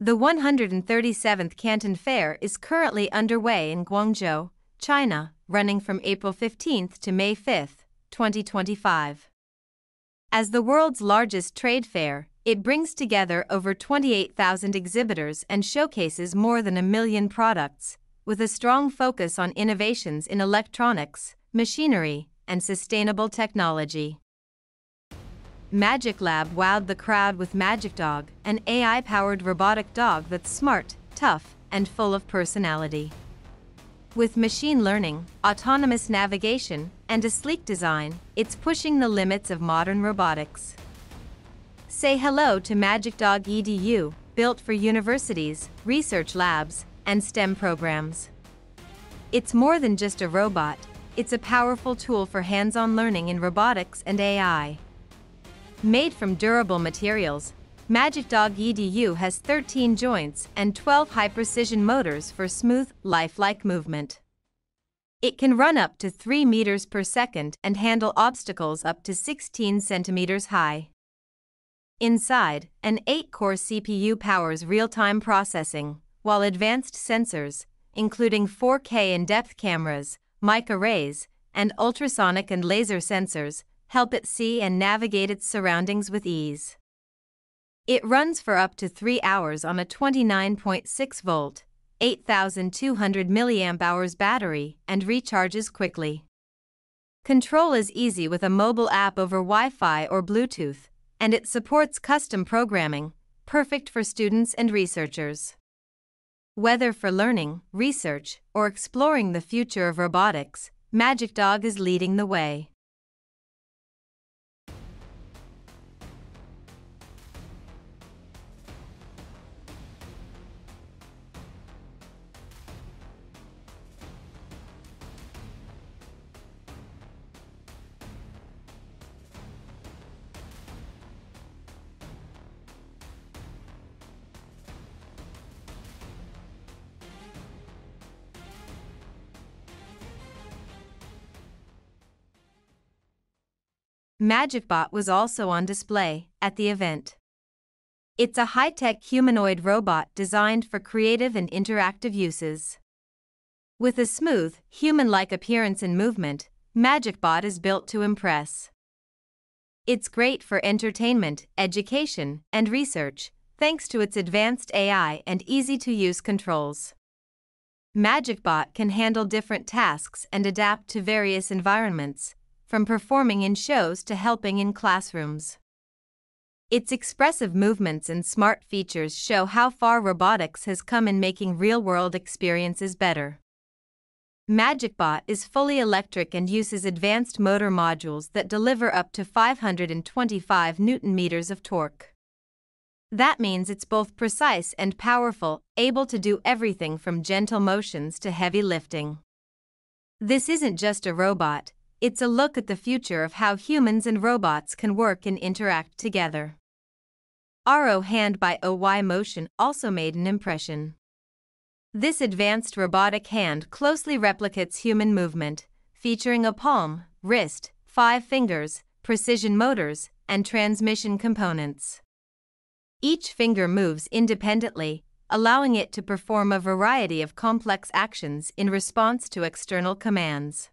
The 137th Canton Fair is currently underway in Guangzhou, China, running from April 15 to May 5, 2025. As the world's largest trade fair, it brings together over 28,000 exhibitors and showcases more than a million products, with a strong focus on innovations in electronics, machinery, and sustainable technology. Magic Lab wowed the crowd with Magic Dog, an AI powered robotic dog that's smart, tough, and full of personality. With machine learning, autonomous navigation, and a sleek design, it's pushing the limits of modern robotics. Say hello to Magic Dog EDU, built for universities, research labs, and STEM programs. It's more than just a robot, it's a powerful tool for hands on learning in robotics and AI. Made from durable materials, Magic Dog EDU has 13 joints and 12 high-precision motors for smooth, lifelike movement. It can run up to 3 meters per second and handle obstacles up to 16 centimeters high. Inside, an 8-core CPU powers real-time processing, while advanced sensors, including 4K in-depth cameras, mic arrays, and ultrasonic and laser sensors, help it see and navigate its surroundings with ease. It runs for up to 3 hours on a 29.6 volt, 8200 mAh battery and recharges quickly. Control is easy with a mobile app over Wi-Fi or Bluetooth, and it supports custom programming, perfect for students and researchers. Whether for learning, research, or exploring the future of robotics, Magic Dog is leading the way. MagicBot was also on display at the event. It's a high tech humanoid robot designed for creative and interactive uses. With a smooth, human like appearance and movement, MagicBot is built to impress. It's great for entertainment, education, and research, thanks to its advanced AI and easy to use controls. MagicBot can handle different tasks and adapt to various environments, from performing in shows to helping in classrooms. Its expressive movements and smart features show how far robotics has come in making real world experiences better. MagicBot is fully electric and uses advanced motor modules that deliver up to 525 newton meters of torque. That means it's both precise and powerful, able to do everything from gentle motions to heavy lifting. This isn't just a robot, it's a look at the future of how humans and robots can work and interact together. RO Hand by OY Motion also made an impression. This advanced robotic hand closely replicates human movement, featuring a palm, wrist, five fingers, precision motors, and transmission components. Each finger moves independently, allowing it to perform a variety of complex actions in response to external commands.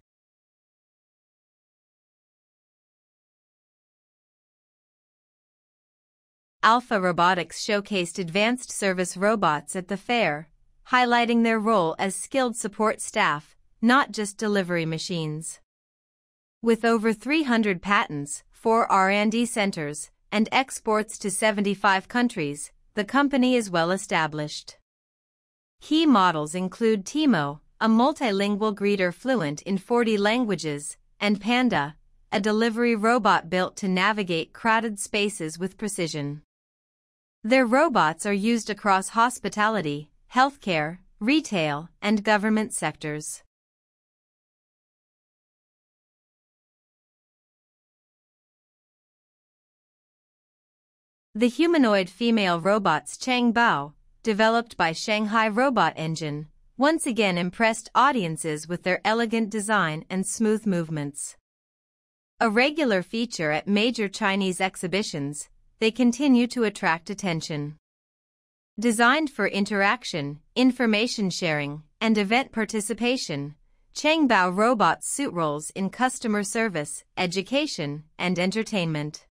Alpha Robotics showcased advanced service robots at the fair, highlighting their role as skilled support staff, not just delivery machines. With over 300 patents, 4 R&D centers, and exports to 75 countries, the company is well established. Key models include Timo, a multilingual greeter fluent in 40 languages, and Panda, a delivery robot built to navigate crowded spaces with precision. Their robots are used across hospitality, healthcare, retail, and government sectors. The humanoid female robots Chang Bao, developed by Shanghai Robot Engine, once again impressed audiences with their elegant design and smooth movements. A regular feature at major Chinese exhibitions, they continue to attract attention. Designed for interaction, information sharing, and event participation, Changbao robots suit roles in customer service, education, and entertainment.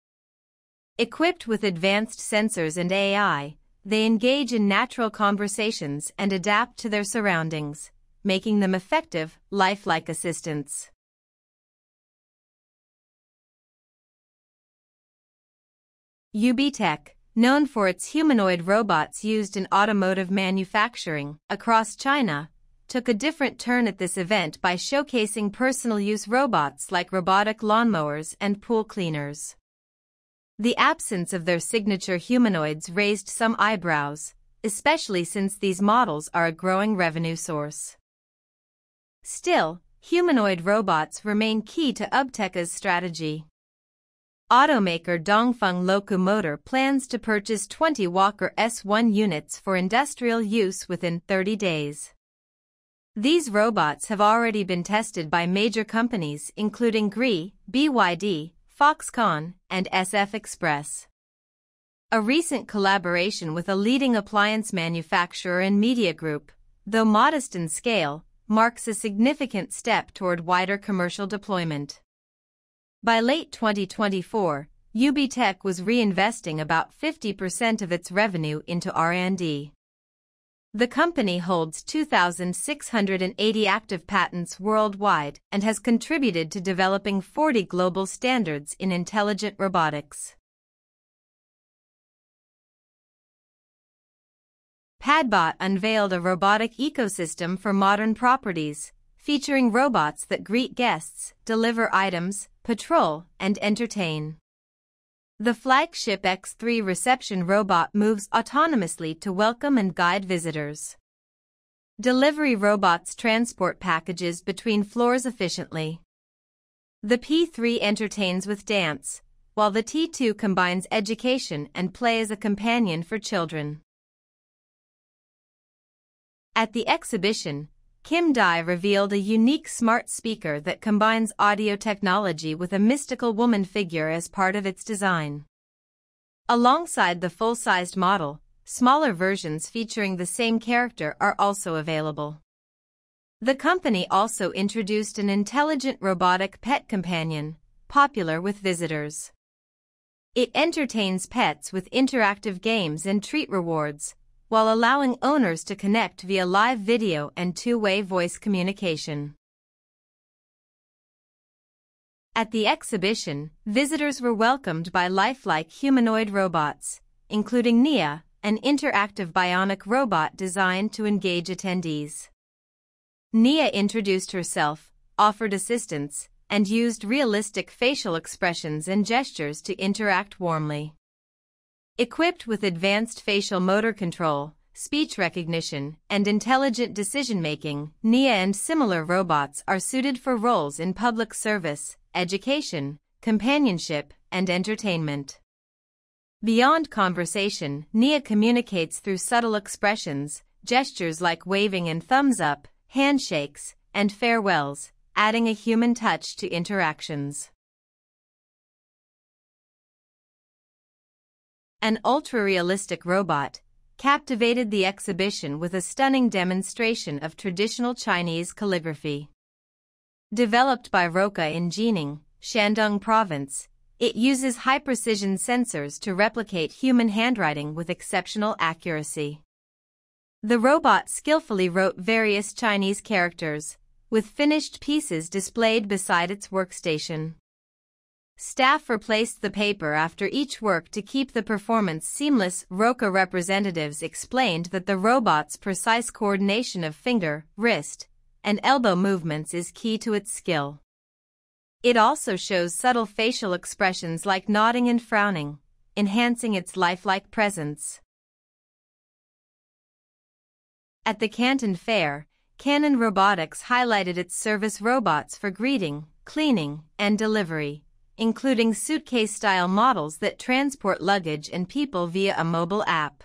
Equipped with advanced sensors and AI, they engage in natural conversations and adapt to their surroundings, making them effective, lifelike assistants. UBTech, known for its humanoid robots used in automotive manufacturing across China, took a different turn at this event by showcasing personal use robots like robotic lawnmowers and pool cleaners. The absence of their signature humanoids raised some eyebrows, especially since these models are a growing revenue source. Still, humanoid robots remain key to UBTech's strategy. Automaker Dongfeng Liuzhou Motor plans to purchase 20 Walker S1 units for industrial use within 30 days. These robots have already been tested by major companies including Gree, BYD, Foxconn, and SF Express. A recent collaboration with a leading appliance manufacturer and Midea Group, though modest in scale, marks a significant step toward wider commercial deployment. By late 2024, UBTech was reinvesting about 50% of its revenue into R&D. The company holds 2,680 active patents worldwide and has contributed to developing 40 global standards in intelligent robotics. Padbot unveiled a robotic ecosystem for modern properties, featuring robots that greet guests, deliver items, patrol, and entertain. The flagship X3 reception robot moves autonomously to welcome and guide visitors. Delivery robots transport packages between floors efficiently. The P3 entertains with dance, while the T2 combines education and play as a companion for children. At the exhibition, Kim Dai revealed a unique smart speaker that combines audio technology with a mystical woman figure as part of its design. Alongside the full-sized model, smaller versions featuring the same character are also available. The company also introduced an intelligent robotic pet companion, popular with visitors. It entertains pets with interactive games and treat rewards, while allowing owners to connect via live video and two-way voice communication. At the exhibition, visitors were welcomed by lifelike humanoid robots, including Nia, an interactive bionic robot designed to engage attendees. Nia introduced herself, offered assistance, and used realistic facial expressions and gestures to interact warmly. Equipped with advanced facial motor control, speech recognition, and intelligent decision-making, Nia and similar robots are suited for roles in public service, education, companionship, and entertainment. Beyond conversation, Nia communicates through subtle expressions, gestures like waving and thumbs up, handshakes, and farewells, adding a human touch to interactions. An ultra-realistic robot, captivated the exhibition with a stunning demonstration of traditional Chinese calligraphy. Developed by Roca in Jining, Shandong Province, it uses high-precision sensors to replicate human handwriting with exceptional accuracy. The robot skillfully wrote various Chinese characters, with finished pieces displayed beside its workstation. Staff replaced the paper after each work to keep the performance seamless. Roca representatives explained that the robot's precise coordination of finger, wrist, and elbow movements is key to its skill. It also shows subtle facial expressions like nodding and frowning, enhancing its lifelike presence. At the Canton Fair, Keenon Robotics highlighted its service robots for greeting, cleaning, and delivery including suitcase-style models that transport luggage and people via a mobile app.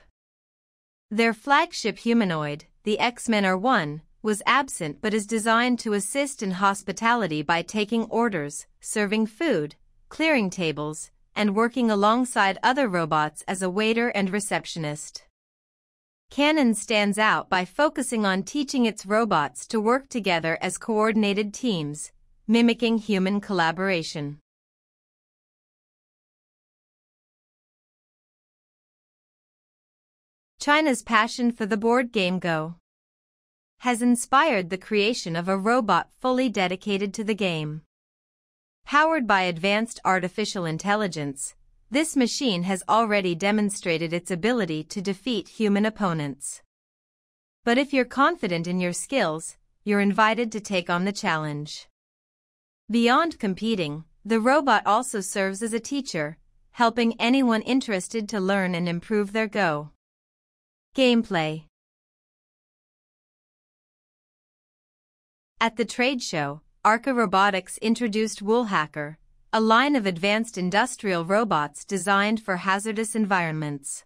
Their flagship humanoid, the XMAN-R1, was absent but is designed to assist in hospitality by taking orders, serving food, clearing tables, and working alongside other robots as a waiter and receptionist. Keenon stands out by focusing on teaching its robots to work together as coordinated teams, mimicking human collaboration. China's passion for the board game Go has inspired the creation of a robot fully dedicated to the game. Powered by advanced artificial intelligence, this machine has already demonstrated its ability to defeat human opponents. But if you're confident in your skills, you're invited to take on the challenge. Beyond competing, the robot also serves as a teacher, helping anyone interested to learn and improve their Go. Gameplay At the trade show, Arca Robotics introduced Woolhacker, a line of advanced industrial robots designed for hazardous environments.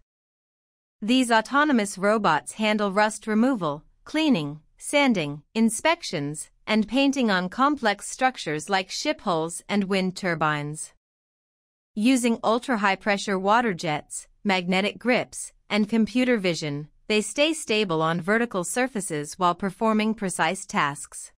These autonomous robots handle rust removal, cleaning, sanding, inspections, and painting on complex structures like ship hulls and wind turbines. Using ultra-high pressure water jets, magnetic grips, and computer vision, they stay stable on vertical surfaces while performing precise tasks.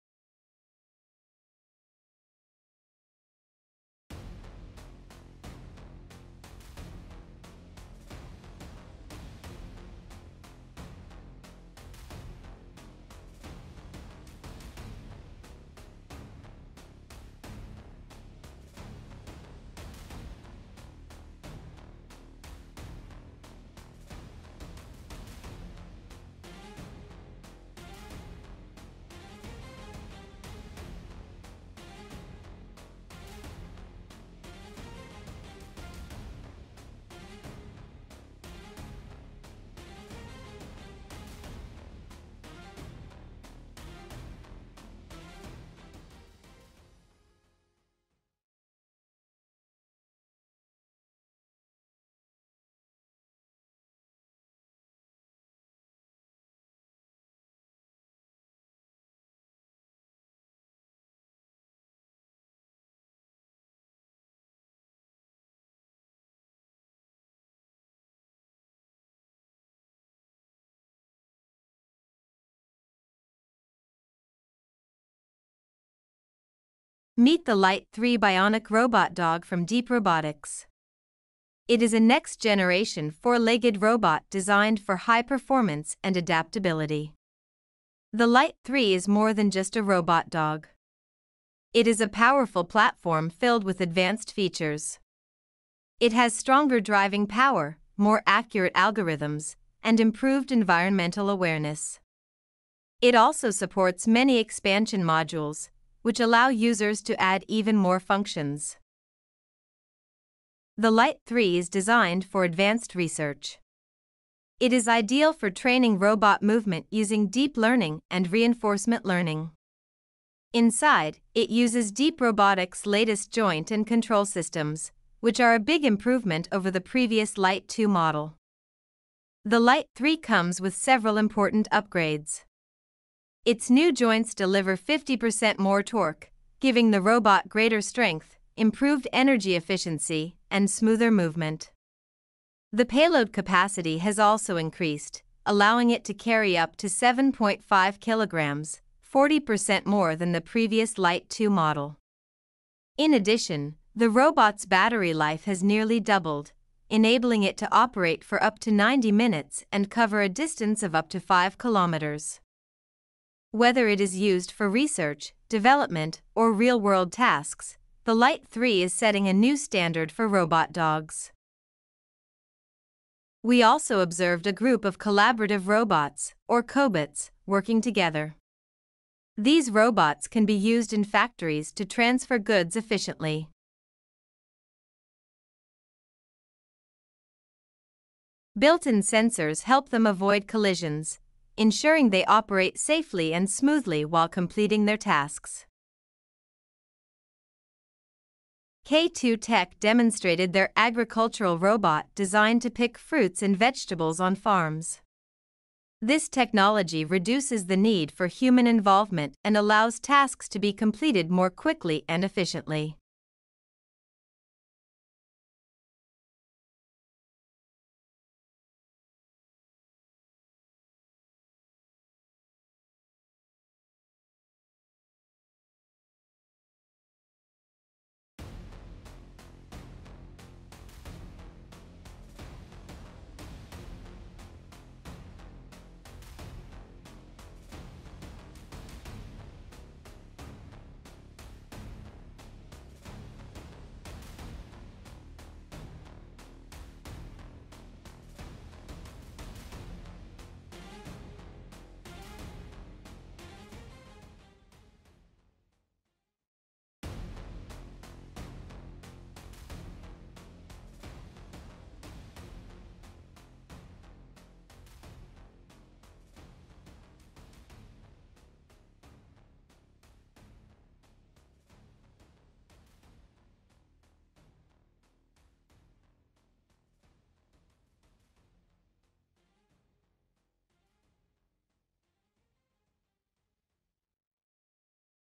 Meet the Lite3 Bionic Robot Dog from Deep Robotics. It is a next generation four legged robot designed for high performance and adaptability. The Lite3 is more than just a robot dog. It is a powerful platform filled with advanced features. It has stronger driving power, more accurate algorithms, and improved environmental awareness. It also supports many expansion modules, which allow users to add even more functions. The Light 3 is designed for advanced research. It is ideal for training robot movement using deep learning and reinforcement learning. Inside, it uses Deep Robotics' latest joint and control systems, which are a big improvement over the previous Lite2 model. The Light 3 comes with several important upgrades. Its new joints deliver 50% more torque, giving the robot greater strength, improved energy efficiency, and smoother movement. The payload capacity has also increased, allowing it to carry up to 7.5 kilograms, 40% more than the previous Lite2 model. In addition, the robot's battery life has nearly doubled, enabling it to operate for up to 90 minutes and cover a distance of up to 5 kilometers. Whether it is used for research, development, or real world tasks, the Lite3 is setting a new standard for robot dogs. We also observed a group of collaborative robots, or cobots, working together. These robots can be used in factories to transfer goods efficiently. Built in sensors help them avoid collisions, ensuring they operate safely and smoothly while completing their tasks. K2 Tech demonstrated their agricultural robot designed to pick fruits and vegetables on farms. This technology reduces the need for human involvement and allows tasks to be completed more quickly and efficiently.